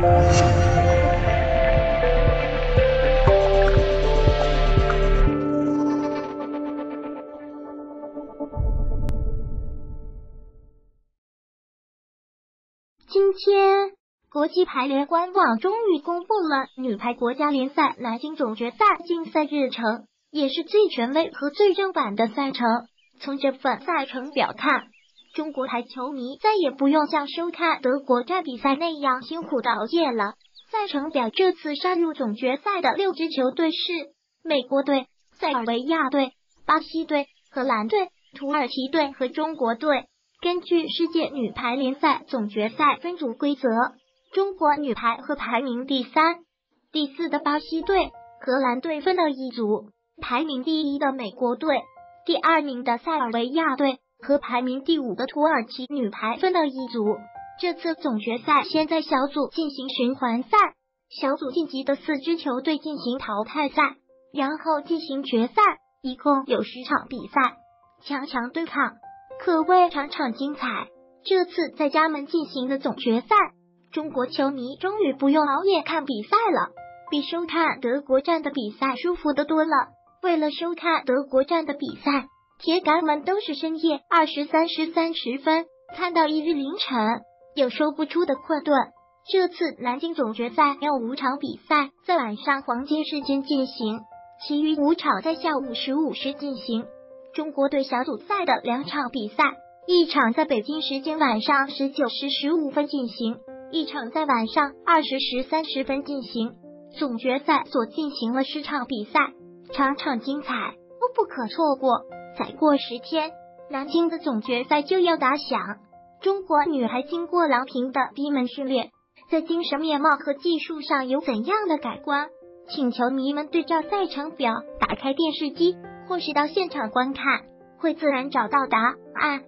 今天，国际排联官网终于公布了女排国家联赛南京总决赛竞赛日程，也是最权威和最正版的赛程。从这份赛程表看，中国台球迷再也不用像收看德国站比赛那样辛苦的熬夜了。赛程表这次杀入总决赛的六支球队是美国队、塞尔维亚队、巴西队、荷兰队、土耳其队和中国队。根据世界女排联赛总决赛分组规则，中国女排和排名第三、第四的巴西队、荷兰队分到一组，排名第一的美国队、第二名的塞尔维亚队和排名第五的土耳其女排分到一组。这次总决赛先在小组进行循环赛，小组晋级的四支球队进行淘汰赛，然后进行决赛，一共有十场比赛，强强对抗。可谓场场精彩。这次在家门进行的总决赛，中国球迷终于不用熬夜看比赛了，比收看德国站的比赛舒服的多了。为了收看德国站的比赛，铁杆们都是深夜二十三时三十分看到一日凌晨，有说不出的困顿。这次南京总决赛有五场比赛在晚上黄金时间进行，其余五场在下午十五时进行。中国队小组赛的两场比赛，一场在北京时间晚上十九时十五分进行，一场在晚上二十时三十分进行。总决赛所进行了十场比赛，场场精彩，都不可错过。再过十天，南京的总决赛就要打响。中国女孩经过郎平的闭门训练，在精神面貌和技术上有怎样的改观？请球迷们对照赛程表，打开电视机。或是到现场观看，会自然找到答案。